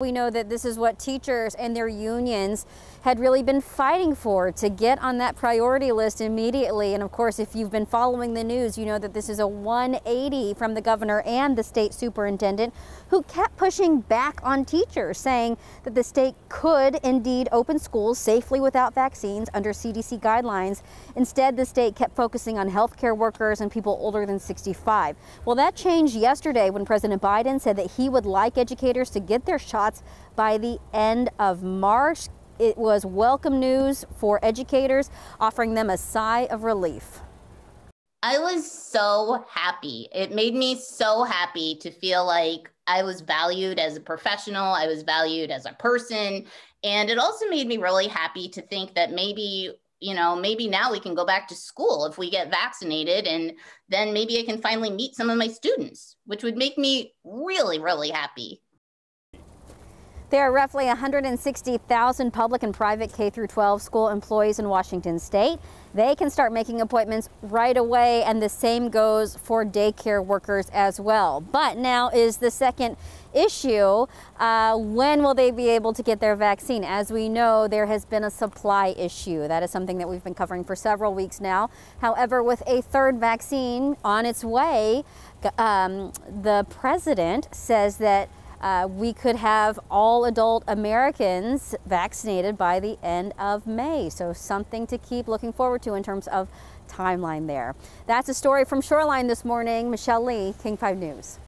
We know that this is what teachers and their unions had really been fighting for to get on that priority list immediately. And of course, if you've been following the news, you know that this is a 180 from the governor and the state superintendent who kept pushing back on teachers, saying that the state could indeed open schools safely without vaccines under CDC guidelines. Instead, the state kept focusing on healthcare workers and people older than 65. Well, that changed yesterday when President Biden said that he would like educators to get their shots by the end of March. It was welcome news for educators, offering them a sigh of relief. I was so happy. It made me so happy to feel like I was valued as a professional, I was valued as a person. And it also made me really happy to think that maybe you know, maybe now we can go back to school if we get vaccinated, and then maybe I can finally meet some of my students, which would make me really, really happy. There are roughly 160,000 public and private K through 12 school employees in Washington state. They can start making appointments right away and the same goes for daycare workers as well. But now is the second issue. Uh, when will they be able to get their vaccine? As we know, there has been a supply issue. That is something that we've been covering for several weeks now. However, with a third vaccine on its way, um, the president says that uh, we could have all adult Americans vaccinated by the end of May. So something to keep looking forward to in terms of timeline there. That's a story from Shoreline this morning. Michelle Lee, King 5 News.